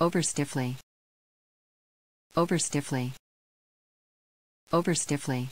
Over stiffly. Over stiffly. Over stiffly.